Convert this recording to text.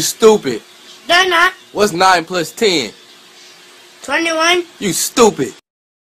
You stupid. They're not. What's 9 plus 10? 21. You stupid.